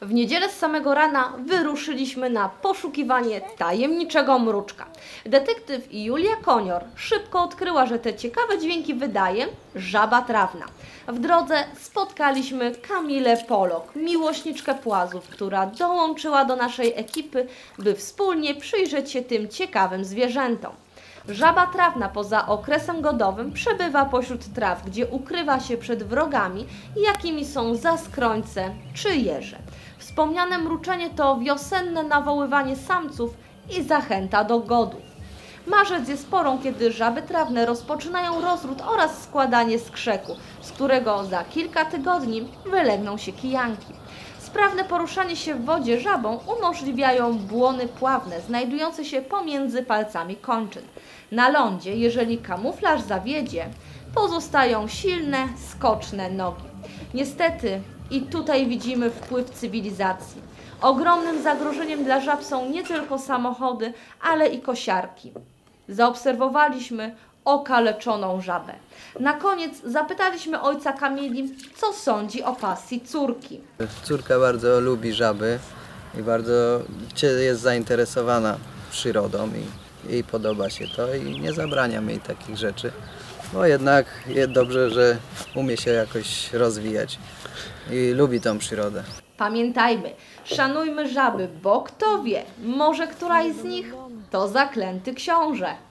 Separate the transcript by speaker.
Speaker 1: W niedzielę z samego rana wyruszyliśmy na poszukiwanie tajemniczego mruczka. Detektyw Julia Konior szybko odkryła, że te ciekawe dźwięki wydaje żaba trawna. W drodze spotkaliśmy Kamilę Polok, miłośniczkę płazów, która dołączyła do naszej ekipy, by wspólnie przyjrzeć się tym ciekawym zwierzętom. Żaba trawna poza okresem godowym przebywa pośród traw, gdzie ukrywa się przed wrogami, jakimi są zaskrońce czy jeże. Wspomniane mruczenie to wiosenne nawoływanie samców i zachęta do godów. Marzec jest porą, kiedy żaby trawne rozpoczynają rozród oraz składanie skrzeku, z którego za kilka tygodni wylegną się kijanki. Sprawne poruszanie się w wodzie żabą umożliwiają błony pławne znajdujące się pomiędzy palcami kończyn. Na lądzie, jeżeli kamuflaż zawiedzie, pozostają silne, skoczne nogi. Niestety i tutaj widzimy wpływ cywilizacji. Ogromnym zagrożeniem dla żab są nie tylko samochody, ale i kosiarki. Zaobserwowaliśmy okaleczoną żabę. Na koniec zapytaliśmy ojca Kamili, co sądzi o pasji córki.
Speaker 2: Córka bardzo lubi żaby i bardzo jest zainteresowana przyrodą i jej podoba się to i nie zabraniam jej takich rzeczy, bo jednak jest dobrze, że umie się jakoś rozwijać i lubi tą przyrodę.
Speaker 1: Pamiętajmy, szanujmy żaby, bo kto wie, może któraś z nich to zaklęty książę.